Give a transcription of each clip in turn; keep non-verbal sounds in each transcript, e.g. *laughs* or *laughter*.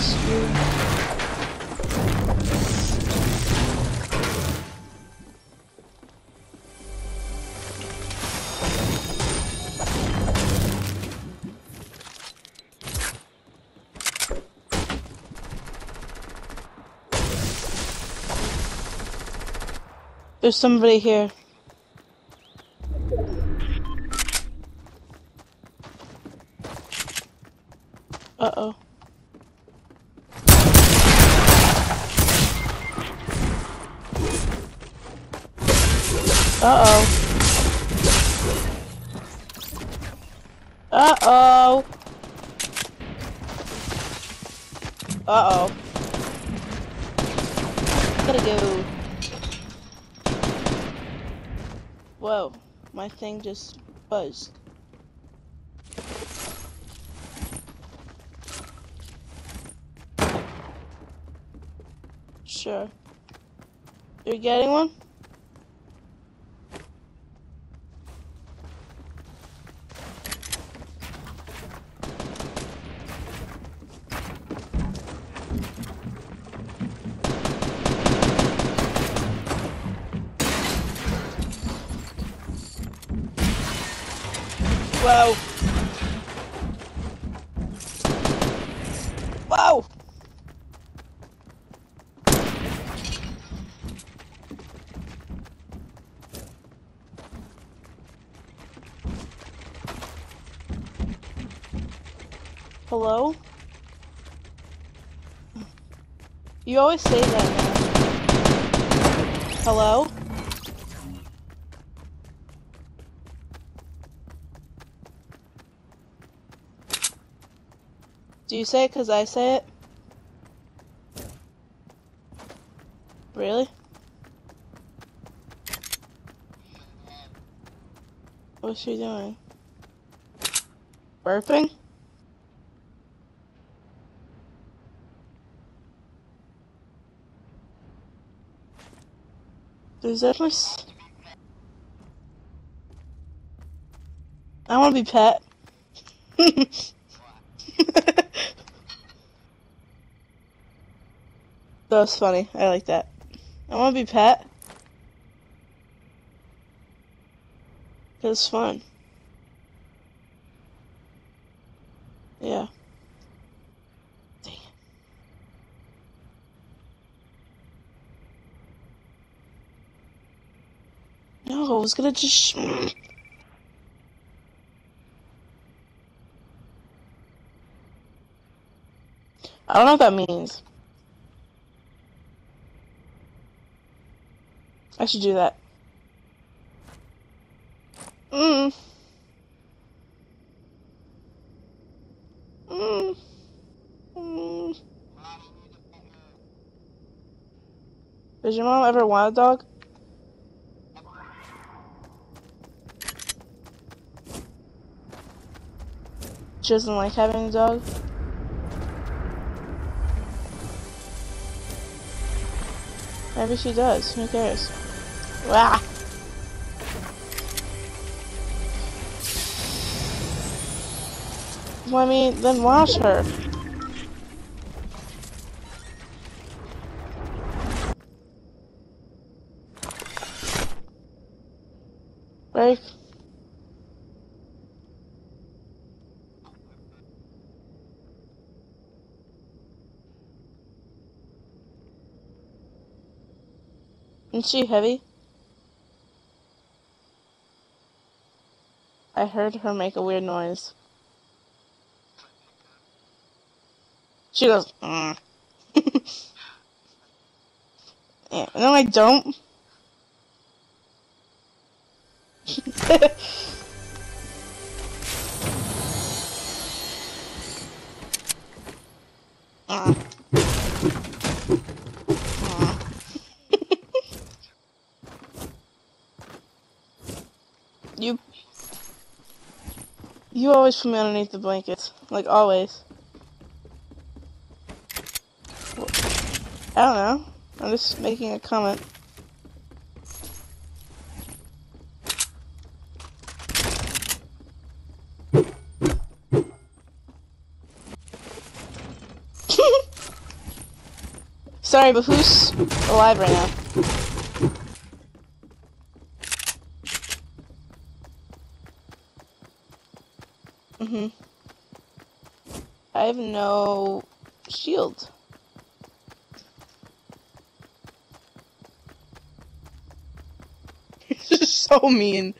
you. There's somebody here. Uh-oh. Uh-oh. Uh-oh. Uh-oh. Gotta go. Whoa, my thing just buzzed. Sure. You're getting one? Whoa. Whoa. Hello? You always say that. Hello? You say it because I say it? Really? What's she doing? Burping? There's definitely. I want to be pet. *laughs* that was funny. I like that. I want to be pet. Cause it's fun. Yeah. No, I was gonna just. I don't know what that means. I should do that. Mm. Mm. Mm. Does your mom ever want a dog? She doesn't like having a dog? Maybe she does. Who cares? Wah! Well, I mean, then wash her. Right? Isn't she heavy? I heard her make a weird noise. She goes, mm. *laughs* yeah, no, I don't. Mm. *laughs* You You always put me underneath the blankets. Like always. I don't know. I'm just making a comment. *laughs* Sorry, but who's alive right now? I have no shield. *laughs* You're so mean.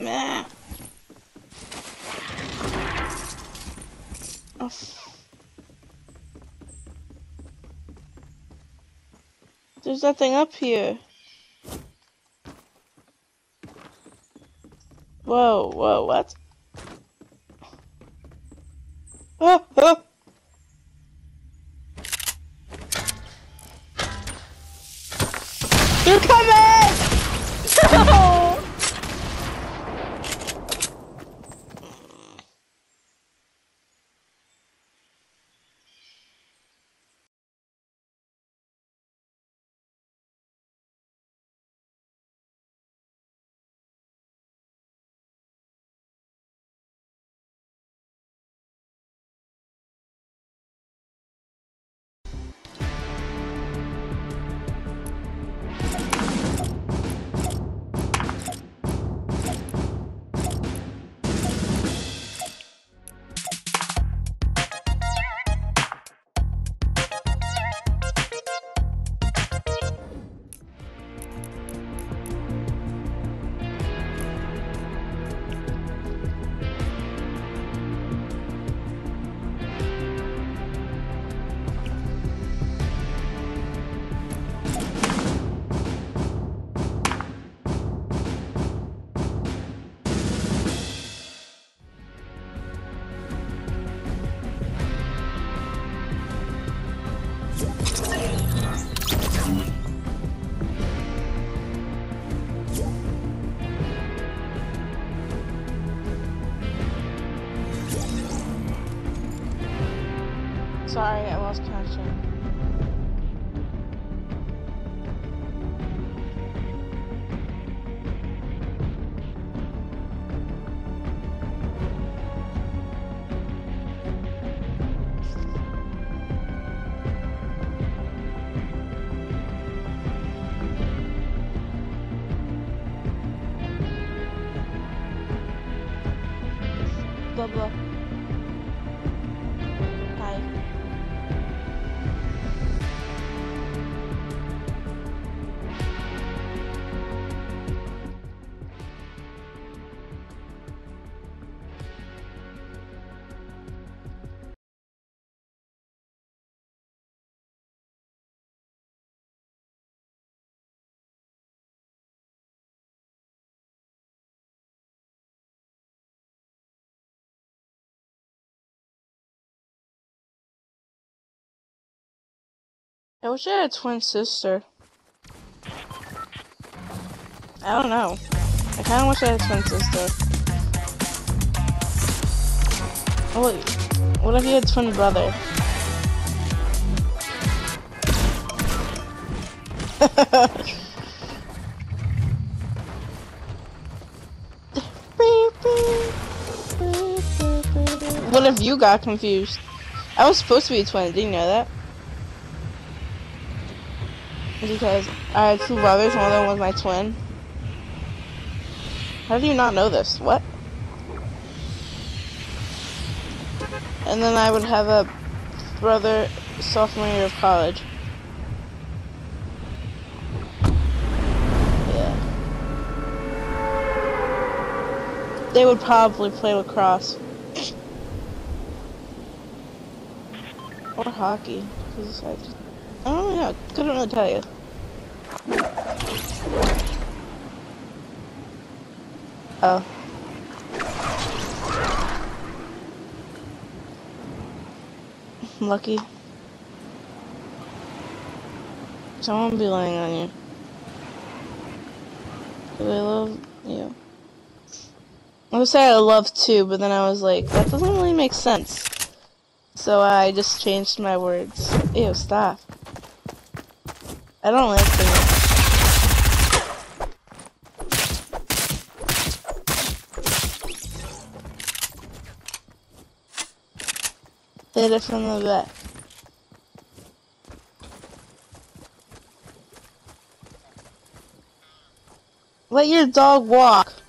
Meh. Oh, There's nothing up here. Whoa, whoa, what? Ah, ah. They're coming! Sorry, I lost connection. Blah blah. I wish I had a twin sister. I don't know. I kind of wish I had a twin sister. Oh, wait. What if you had a twin brother? *laughs* what if you got confused? I was supposed to be a twin, didn't you know that? Because I had two brothers, one of them was my twin. How do you not know this? What? And then I would have a brother sophomore year of college. Yeah. They would probably play lacrosse. or hockey. 'cause I just know. Couldn't really tell you. Oh. *laughs* Lucky. Someone be lying on you. Do they love you? I would say I love too, but then I was like, that doesn't really make sense. So I just changed my words. Ew, stop. I don't like it. Hit it from the back. Let your dog walk.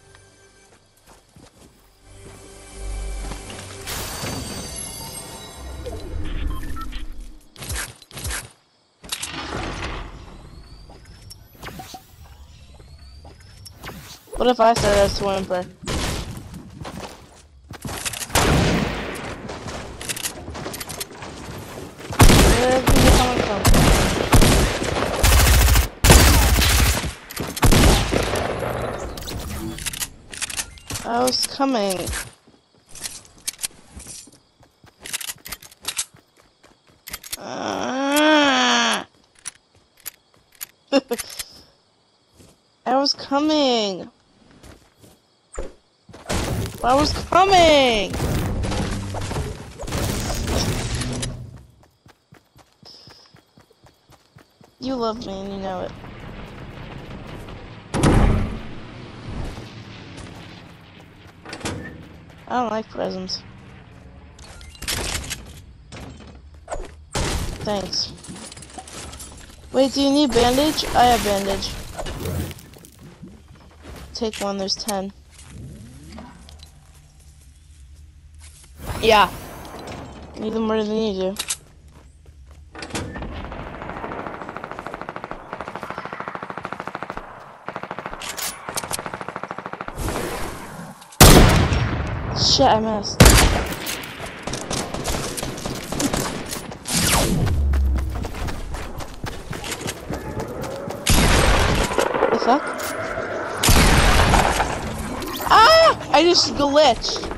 What if I are people coming from? I was coming. Ah. *laughs* I was coming. I was coming. You love me and you know it. I don't like presents. Thanks. Wait, do you need bandage? I have bandage. Take one, there's ten. Yeah. Need them more than you do. Shit, I missed. The fuck? Ah! I just glitched.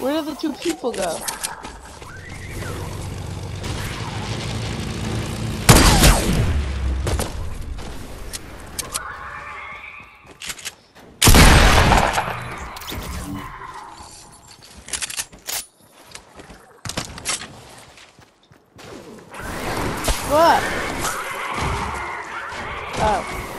Where did the two people go? What? Oh.